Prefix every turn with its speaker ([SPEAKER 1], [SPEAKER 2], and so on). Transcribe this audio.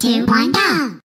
[SPEAKER 1] two, one, go!